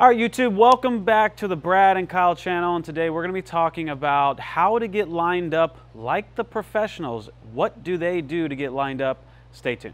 All right, YouTube, welcome back to the Brad and Kyle channel. And today we're going to be talking about how to get lined up like the professionals. What do they do to get lined up? Stay tuned.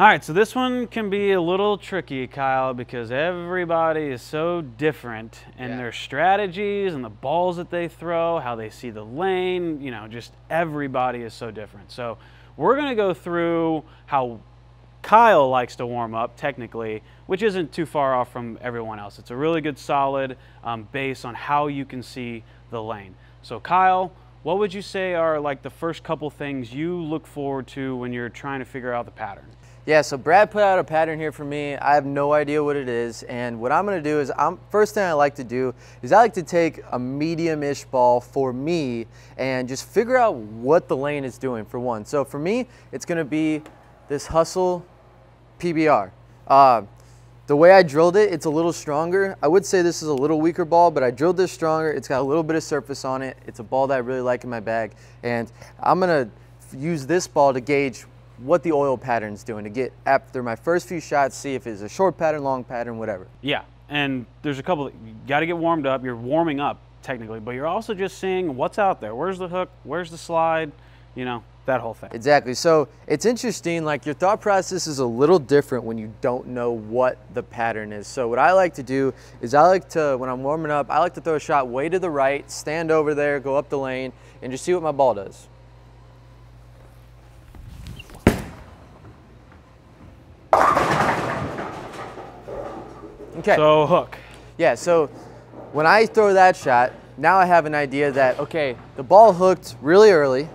All right, so this one can be a little tricky, Kyle, because everybody is so different in Yeah. their strategies and the balls that they throw, how they see the lane, you know, just everybody is so different. So we're going to go through how Kyle likes to warm up technically, which isn't too far off from everyone else. It's a really good solid um, base on how you can see the lane. So Kyle, what would you say are like the first couple things you look forward to when you're trying to figure out the pattern? Yeah, so Brad put out a pattern here for me. I have no idea what it is. And what I'm gonna do is, I'm, first thing I like to do is I like to take a medium-ish ball for me and just figure out what the lane is doing for one. So for me, it's gonna be this Hustle PBR. Uh, the way I drilled it, it's a little stronger. I would say this is a little weaker ball, but I drilled this stronger. It's got a little bit of surface on it. It's a ball that I really like in my bag. And I'm gonna use this ball to gauge what the oil pattern's doing to get after my first few shots, see if it's a short pattern, long pattern, whatever. Yeah, and there's a couple. You got to get warmed up. You're warming up technically, but you're also just seeing what's out there. Where's the hook? Where's the slide? You know that whole thing. Exactly. So it's interesting, like your thought process is a little different when you don't know what the pattern is. So what I like to do is I like to, when I'm warming up, I like to throw a shot way to the right, stand over there, go up the lane, and just see what my ball does. Okay. So hook. Yeah, so when I throw that shot, now I have an idea that, okay, the ball hooked really early,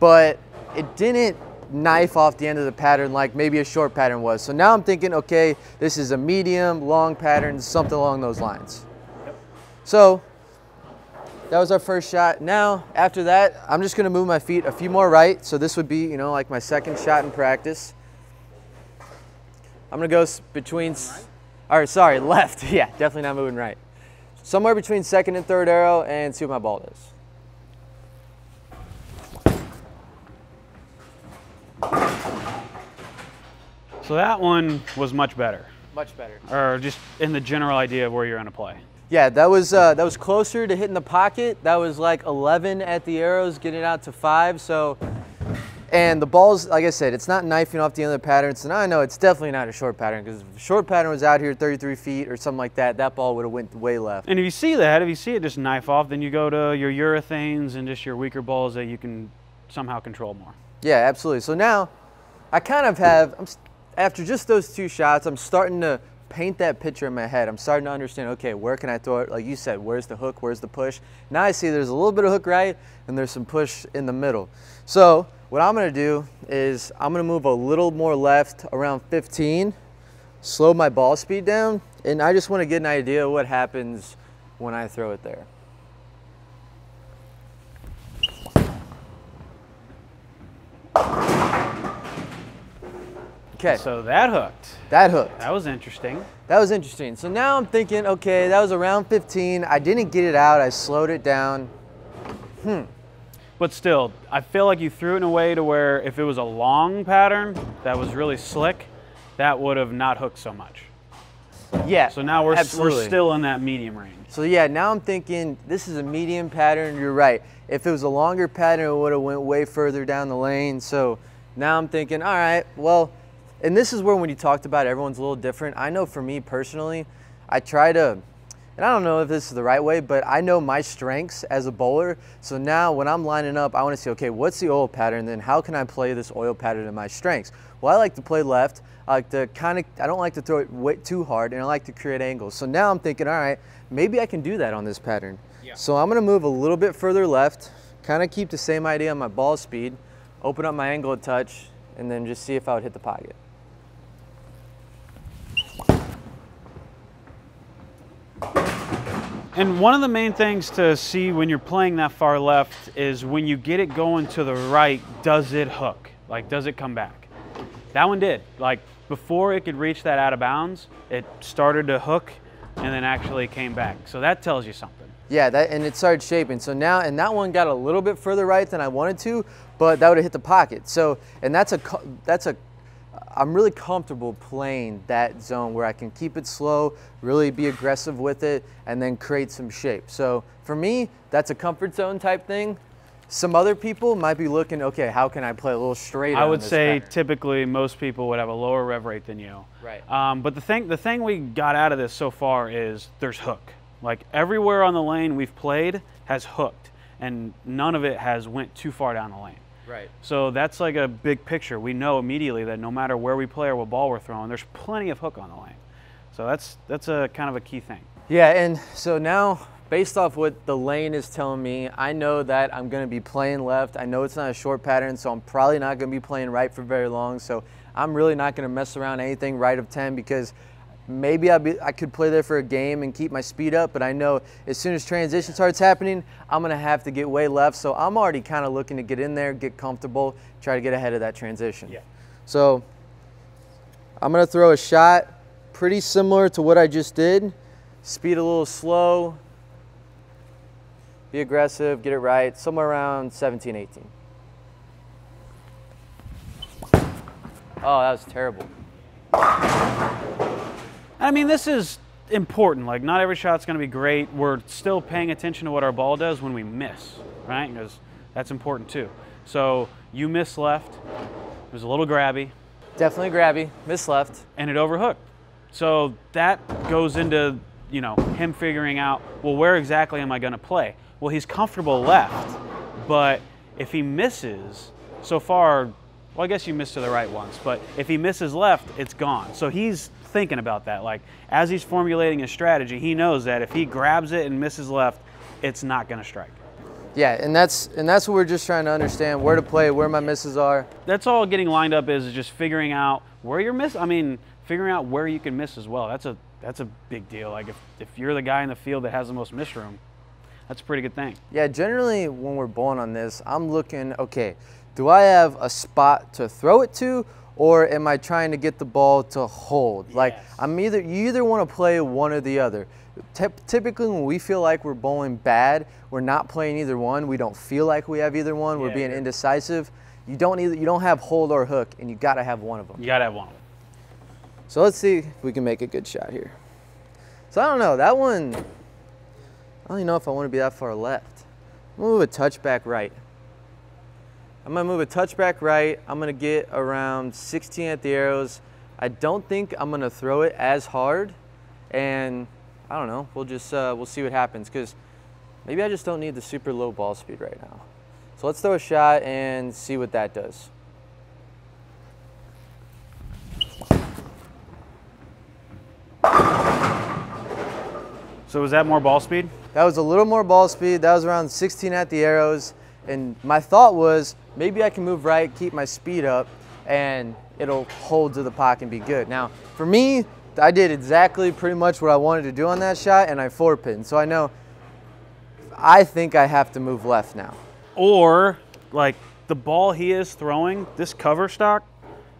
but it didn't knife off the end of the pattern like maybe a short pattern was. So now I'm thinking, okay, this is a medium, long pattern, something along those lines. So that was our first shot. Now, after that, I'm just gonna move my feet a few more right. So this would be, you know, like my second shot in practice. I'm gonna go between, or sorry, left. Yeah, definitely not moving right. Somewhere between second and third arrow and see what my ball is. So that one was much better, Much better. or just in the general idea of where you're going to play. Yeah, that was uh, that was closer to hitting the pocket. That was like 11 at the arrows, getting out to five. So, and the balls, like I said, it's not knifing off the end of the pattern. So now I know it's definitely not a short pattern because if the short pattern was out here 33 feet or something like that, that ball would have went way left. And if you see that, if you see it just knife off, then you go to your urethanes and just your weaker balls that you can somehow control more. Yeah, absolutely. So now I kind of have, I'm, after just those two shots, I'm starting to paint that picture in my head. I'm starting to understand, okay, where can I throw it? Like you said, where's the hook? Where's the push? Now I see there's a little bit of hook right and there's some push in the middle. So what I'm gonna do is I'm gonna move a little more left around 15, slow my ball speed down, and I just wanna get an idea of what happens when I throw it there. Okay, So that hooked. that hooked. That was interesting. That was interesting. So now I'm thinking, okay, that was around 15. I didn't get it out. I slowed it down. Hmm. But still, I feel like you threw it in a way to where if it was a long pattern that was really slick, that would have not hooked so much. Yeah. So now we're, we're still in that medium range. So yeah, now I'm thinking this is a medium pattern. You're right. If it was a longer pattern, it would have went way further down the lane. So now I'm thinking, all right, well, and this is where when you talked about it, everyone's a little different. I know for me personally, I try to, and I don't know if this is the right way, but I know my strengths as a bowler. So now when I'm lining up, I want to see, okay, what's the oil pattern? Then how can I play this oil pattern in my strengths? Well, I like to play left. I like to kind of, I don't like to throw it way too hard, and I like to create angles. So now I'm thinking, all right, maybe I can do that on this pattern. So I'm going to move a little bit further left, kind of keep the same idea on my ball speed, open up my angle of touch, and then just see if I would hit the pocket. And one of the main things to see when you're playing that far left is when you get it going to the right, does it hook? Like, does it come back? That one did. Like, before it could reach that out of bounds, it started to hook and then actually came back. So that tells you something. Yeah, that and it started shaping. So now, and that one got a little bit further right than I wanted to, but that would have hit the pocket. So, and that's a that's a I'm really comfortable playing that zone where I can keep it slow, really be aggressive with it, and then create some shape. So for me, that's a comfort zone type thing. Some other people might be looking, okay, how can I play a little straighter? I would say pattern? typically most people would have a lower rev rate than you. Right. Um, but the thing, the thing we got out of this so far is there's hook. Like everywhere on the lane we've played has hooked, and none of it has went too far down the lane. Right. So that's like a big picture. We know immediately that no matter where we play or what ball we're throwing, there's plenty of hook on the lane. So that's that's a kind of a key thing. Yeah, and so now based off what the lane is telling me, I know that I'm going to be playing left. I know it's not a short pattern, so I'm probably not going to be playing right for very long. So I'm really not going to mess around anything right of 10 because maybe i be, I could play there for a game and keep my speed up, but I know as soon as transition starts happening, I'm going to have to get way left. So I'm already kind of looking to get in there, get comfortable, try to get ahead of that transition. Yeah. So I'm going to throw a shot pretty similar to what I just did. Speed a little slow, be aggressive, get it right, somewhere around 17, 18. Oh, that was terrible. I mean, this is important. Like, not every shot's going to be great. We're still paying attention to what our ball does when we miss, right? Because that's important too. So you miss left. It was a little grabby. Definitely grabby. Miss left. And it overhooked. So that goes into you know him figuring out well where exactly am I going to play? Well, he's comfortable left, but if he misses, so far, well, I guess you missed to the right once, but if he misses left, it's gone. So he's thinking about that. Like as he's formulating his strategy, he knows that if he grabs it and misses left, it's not going to strike. Yeah, and that's and that's what we're just trying to understand where to play, where my misses are. That's all getting lined up is, is just figuring out where you're miss. I mean, figuring out where you can miss as well. That's a that's a big deal. Like if, if you're the guy in the field that has the most miss room, that's a pretty good thing. Yeah, generally when we're bowling on this, I'm looking, okay, do I have a spot to throw it to or am I trying to get the ball to hold? Yes. Like I'm either you either want to play one or the other. typically when we feel like we're bowling bad, we're not playing either one. We don't feel like we have either one. We're being indecisive. You don't either you don't have hold or hook and you got to have one of them. You got to have one. So let's see if we can make a good shot here. So I don't know, that one I don't even know if I want to be that far left. Move a touchback right. I'm gonna move a touchback right. I'm gonna get around 16 at the arrows. I don't think I'm gonna throw it as hard, and I don't know. We'll just uh, we'll see what happens because maybe I just don't need the super low ball speed right now. So let's throw a shot and see what that does. So was that more ball speed? That was a little more ball speed. That was around 16 at the arrows. And my thought was maybe I can move right, keep my speed up, and it'll hold to the pocket and be good. Now, for me, I did exactly pretty much what I wanted to do on that shot, and I four pin. So I know I think I have to move left now. Or, like, the ball he is throwing, this cover stock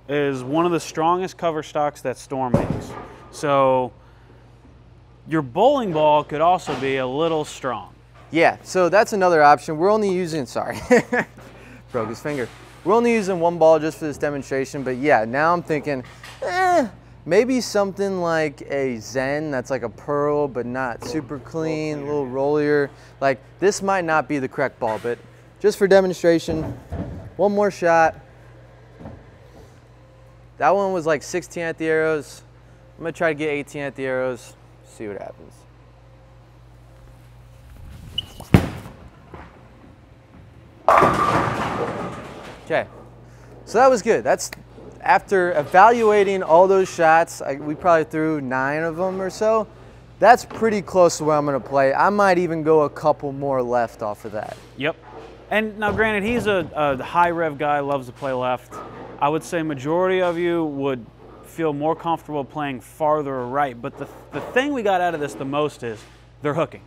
is one of the strongest cover stocks that Storm makes. So your bowling ball could also be a little strong. Yeah, so that's another option. We're only using, sorry, broke his finger. We're only using one ball just for this demonstration, but yeah, now I'm thinking, eh, maybe something like a Zen that's like a pearl, but not super clean, a little rollier. Like this might not be the correct ball, but just for demonstration, one more shot. That one was like 16 at the arrows. I'm gonna try to get 18 at the arrows, see what happens. Okay, so that was good. That's after evaluating all those shots, I, we probably threw nine of them or so. That's pretty close to where I'm gonna play. I might even go a couple more left off of that. Yep. And now granted, he's a, a high rev guy, loves to play left. I would say majority of you would feel more comfortable playing farther right. But the, the thing we got out of this the most is they're hooking,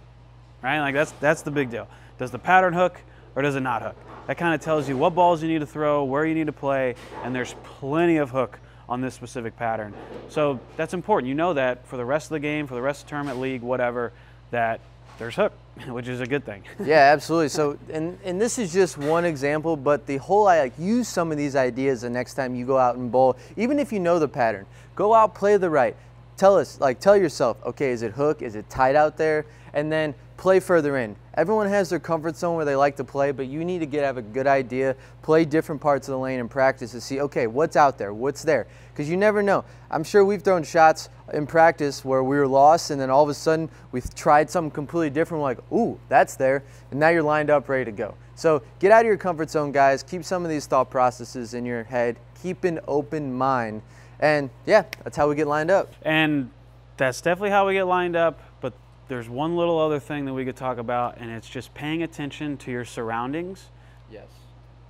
right? Like that's, that's the big deal. Does the pattern hook or does it not hook? That kind of tells you what balls you need to throw, where you need to play, and there's plenty of hook on this specific pattern. So that's important. You know that for the rest of the game, for the rest of the tournament, league, whatever, that there's hook, which is a good thing. yeah, absolutely. So, and and this is just one example, but the whole I like use some of these ideas the next time you go out and bowl, even if you know the pattern. Go out, play the right. Tell us, like, tell yourself, okay, is it hook? Is it tight out there? And then play further in. Everyone has their comfort zone where they like to play, but you need to get have a good idea, play different parts of the lane and practice to see, okay, what's out there, what's there, because you never know. I'm sure we've thrown shots in practice where we were lost, and then all of a sudden we've tried something completely different. We're like, ooh, that's there, and now you're lined up, ready to go. So get out of your comfort zone, guys. Keep some of these thought processes in your head. Keep an open mind, and yeah, that's how we get lined up. And that's definitely how we get lined up there's one little other thing that we could talk about, and it's just paying attention to your surroundings. Yes.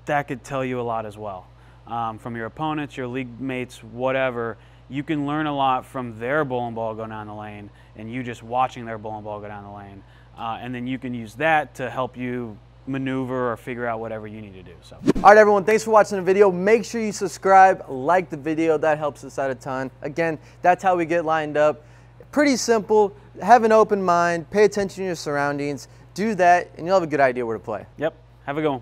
That could tell you a lot as well. Um, from your opponents, your league mates, whatever, you can learn a lot from their bowling ball go down the lane and you just watching their bowling ball go down the lane. Uh, and then you can use that to help you maneuver or figure out whatever you need to do. So. All right, everyone, thanks for watching the video. Make sure you subscribe, like the video. That helps us out a ton. Again, that's how we get lined up. Pretty simple. Have an open mind. Pay attention to your surroundings. Do that, and you'll have a good idea where to play. Yep. Have a good one.